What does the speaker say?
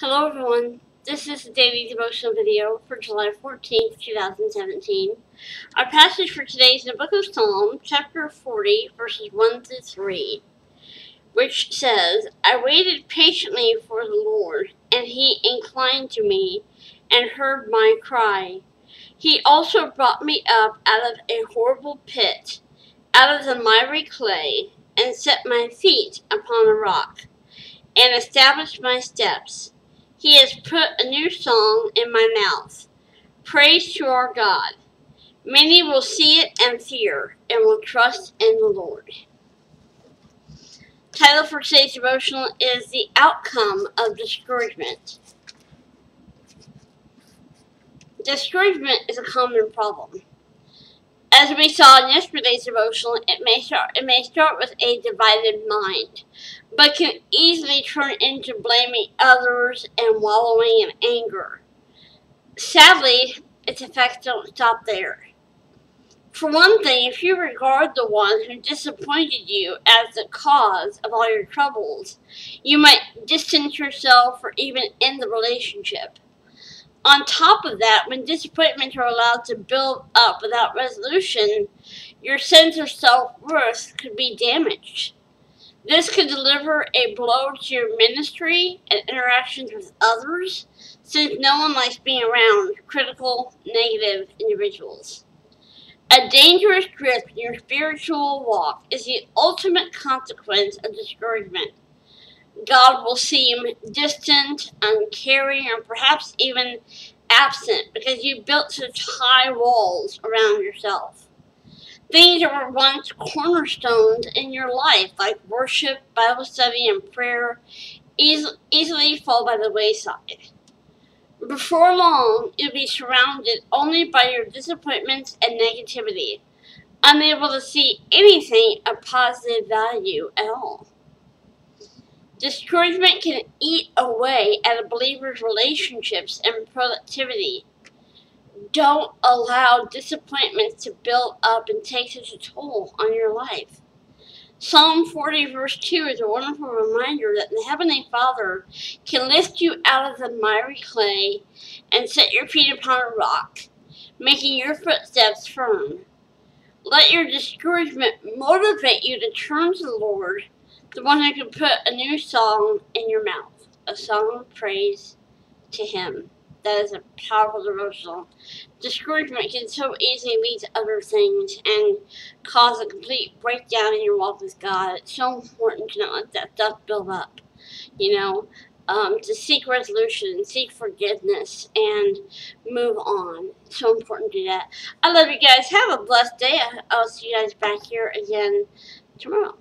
Hello everyone, this is the daily devotional video for July 14th, 2017. Our passage for today is in the book of Psalm, chapter 40, verses 1 through 3, which says, I waited patiently for the Lord, and he inclined to me and heard my cry. He also brought me up out of a horrible pit, out of the miry clay, and set my feet upon a rock, and established my steps. He has put a new song in my mouth. Praise to our God. Many will see it and fear, and will trust in the Lord. Title for today's devotional is The Outcome of Discouragement. Discouragement is a common problem. As we saw in yesterday's devotional, it may start it may start with a divided mind, but can easily turn into blaming others and wallowing in anger. Sadly, its effects don't stop there. For one thing, if you regard the one who disappointed you as the cause of all your troubles, you might distance yourself or even end the relationship. On top of that, when disappointments are allowed to build up without resolution, your sense of self-worth could be damaged. This could deliver a blow to your ministry and interactions with others, since no one likes being around critical, negative individuals. A dangerous drift in your spiritual walk is the ultimate consequence of discouragement. God will seem distant, uncaring, or perhaps even absent because you built such high walls around yourself. Things that were once cornerstones in your life, like worship, Bible study, and prayer, easily fall by the wayside. Before long, you'll be surrounded only by your disappointments and negativity, unable to see anything of positive value at all. Discouragement can eat away at a believer's relationships and productivity. Don't allow disappointments to build up and take such a toll on your life. Psalm 40 verse 2 is a wonderful reminder that the Heavenly Father can lift you out of the miry clay and set your feet upon a rock, making your footsteps firm. Let your discouragement motivate you to turn to the Lord the one who can put a new song in your mouth, a song of praise to Him. That is a powerful devotional. Discouragement can so easily lead to other things and cause a complete breakdown in your walk with God. It's so important to not let that stuff build up. You know, um, to seek resolution, seek forgiveness, and move on. It's so important to do that. I love you guys. Have a blessed day. I'll see you guys back here again tomorrow.